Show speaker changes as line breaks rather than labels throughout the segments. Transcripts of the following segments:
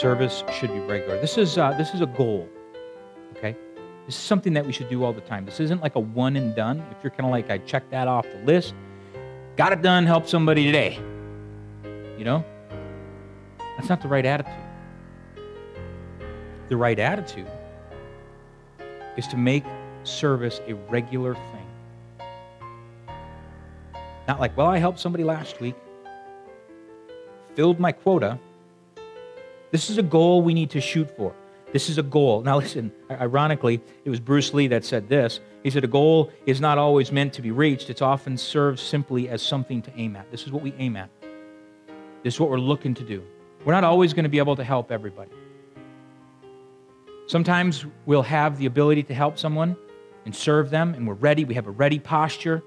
Service should be regular. This is uh, this is a goal. Okay, this is something that we should do all the time. This isn't like a one and done. If you're kind of like I checked that off the list, got it done, help somebody today. You know, that's not the right attitude. The right attitude is to make service a regular thing. Not like, well, I helped somebody last week, filled my quota. This is a goal we need to shoot for. This is a goal. Now, listen, ironically, it was Bruce Lee that said this. He said, A goal is not always meant to be reached, it's often served simply as something to aim at. This is what we aim at, this is what we're looking to do. We're not always going to be able to help everybody. Sometimes we'll have the ability to help someone and serve them, and we're ready. We have a ready posture.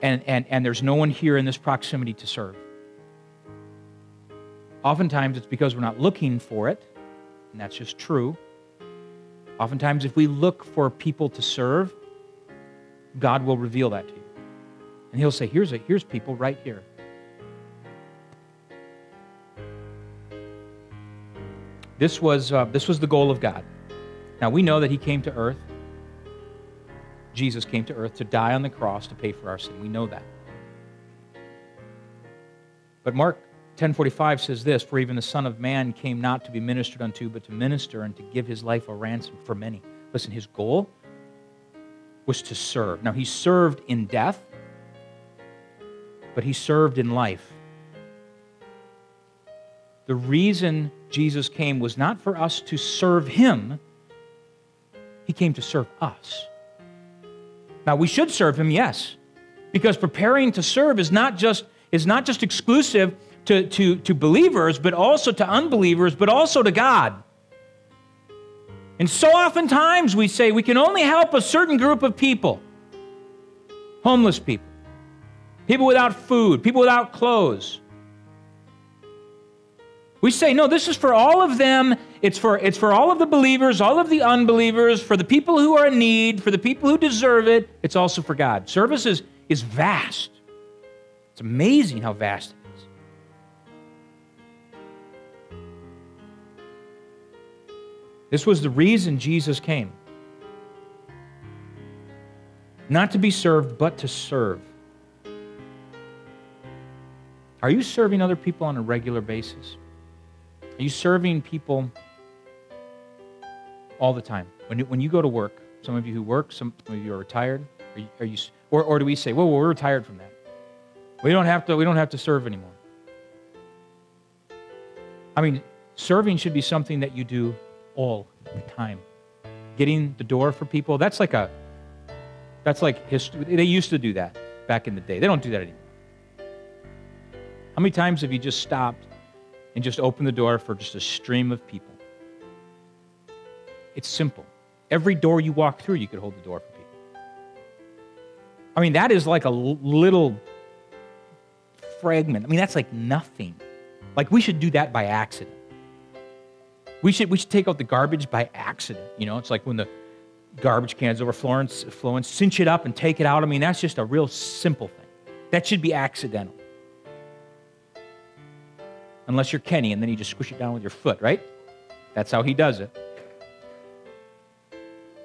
And, and, and there's no one here in this proximity to serve. Oftentimes, it's because we're not looking for it, and that's just true. Oftentimes, if we look for people to serve, God will reveal that to you. And He'll say, Here's, a, here's people right here. This was, uh, this was the goal of God. Now, we know that He came to earth. Jesus came to earth to die on the cross to pay for our sin. We know that. But Mark 10:45 says this, for even the son of man came not to be ministered unto but to minister and to give his life a ransom for many. Listen, his goal was to serve. Now he served in death, but he served in life. The reason Jesus came was not for us to serve him, he came to serve us. Now, we should serve him, yes, because preparing to serve is not just, is not just exclusive to, to, to believers, but also to unbelievers, but also to God. And so oftentimes we say we can only help a certain group of people homeless people, people without food, people without clothes. We say, no, this is for all of them. It's for, it's for all of the believers, all of the unbelievers, for the people who are in need, for the people who deserve it. It's also for God. Service is, is vast. It's amazing how vast This was the reason Jesus came. Not to be served, but to serve. Are you serving other people on a regular basis? Are you serving people all the time? When you, when you go to work, some of you who work, some of you are retired, are you, are you or, or do we say, well, we're retired from that. We don't have to, we don't have to serve anymore. I mean, serving should be something that you do all the time. Getting the door for people, that's like a, that's like history. They used to do that back in the day. They don't do that anymore. How many times have you just stopped and just opened the door for just a stream of people. It's simple. Every door you walk through, you could hold the door for people. I mean, that is like a little fragment. I mean, that's like nothing. Like we should do that by accident. We should we should take out the garbage by accident. You know, it's like when the garbage cans overflowing, flowing, cinch it up and take it out. I mean, that's just a real simple thing. That should be accidental unless you're Kenny, and then you just squish it down with your foot, right? That's how he does it.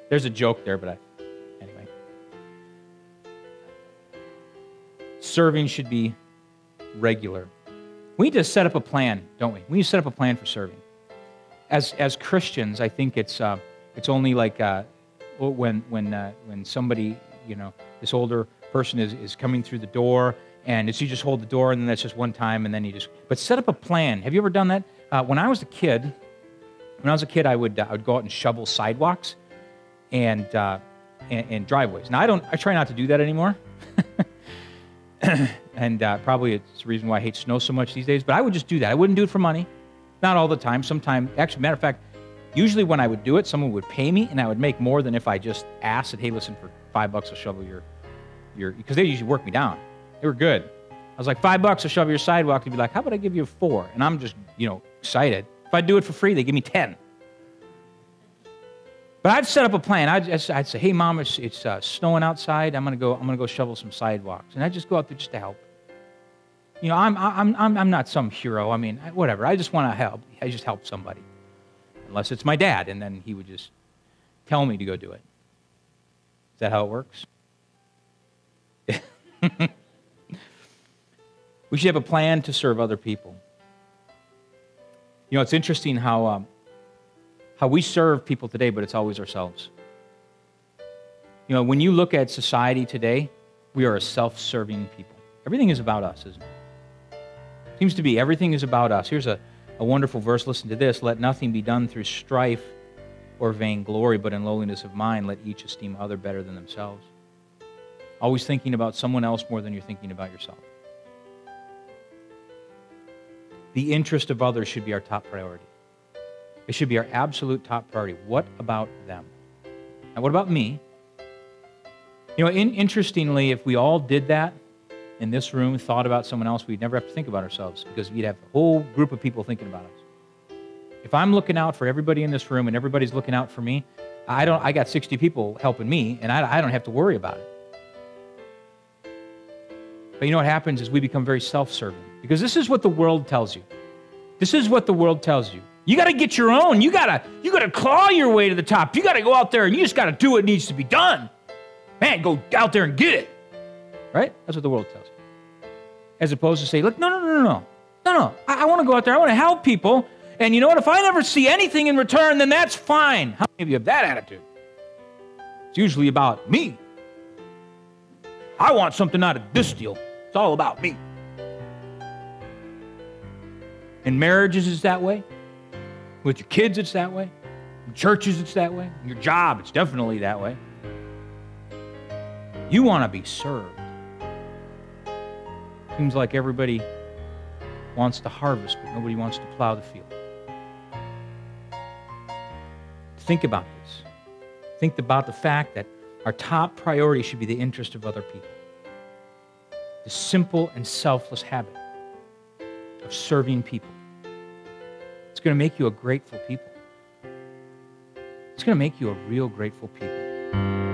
There's a joke there, but I, anyway. Serving should be regular. We need to set up a plan, don't we? We need to set up a plan for serving. As, as Christians, I think it's, uh, it's only like uh, when, when, uh, when somebody, you know, this older person is, is coming through the door and it's you just hold the door and then that's just one time and then you just but set up a plan. Have you ever done that? Uh, when i was a kid when i was a kid i would uh, i would go out and shovel sidewalks and, uh, and, and driveways. Now i don't i try not to do that anymore. And probably it's the reason why i hate snow so much these days but i would just do that. I wouldn't do it for money not all the time sometimes actually matter of fact usually when i would do it someone would pay me and i would make more than if i just asked hey listen for five bucks i'll shovel your your because they usually work me down they were good. I was like, five bucks to shovel your sidewalk. They'd be like, how about I give you four? And I'm just, you know, excited. If I do it for free, they give me 10. But I'd set up a plan. I'd, I'd say, hey, mom, it's, it's uh, snowing outside. I'm going to go I'm gonna go shovel some sidewalks. And I'd just go out there just to help. You know, I'm, I'm, I'm, I'm not some hero. I mean, whatever. I just want to help. I just help somebody. Unless it's my dad, and then he would just tell me to go do it. Is that how it works? we should have a plan to serve other people. You know, it's interesting how, um, how we serve people today, but it's always ourselves. You know, when you look at society today, we are a self serving people. Everything is about us, isn't it? Seems to be everything is about us. Here's a, a wonderful verse. Listen to this Let nothing be done through strife or vainglory, but in lowliness of mind, let each esteem other better than themselves. Always thinking about someone else more than you're thinking about yourself. The interest of others should be our top priority. It should be our absolute top priority. What about them? And what about me? You know, in, interestingly, if we all did that in this room, thought about someone else, we'd never have to think about ourselves because we'd have a whole group of people thinking about us. If I'm looking out for everybody in this room and everybody's looking out for me, I don't. I got 60 people helping me, and I, I don't have to worry about it. But you know what happens is we become very self-serving because this is what the world tells you. This is what the world tells you. You got to get your own. You got to you got to claw your way to the top. You got to go out there and you just got to do what needs to be done. Man, go out there and get it. Right? That's what the world tells you. As opposed to say, look, no, no, no, no, no. No, no. I, I want to go out there. I want to help people. And you know what? If I never see anything in return, then that's fine. How many of you have that attitude? It's usually about me. I want something out of this deal. It's all about me. In marriages, it's that way. With your kids, it's that way. In churches, it's that way. In your job, it's definitely that way. You want to be served. Seems like everybody wants to harvest, but nobody wants to plow the field. Think about this. Think about the fact that our top priority should be the interest of other people. The simple and selfless habit of serving people. It's going to make you a grateful people. It's going to make you a real grateful people.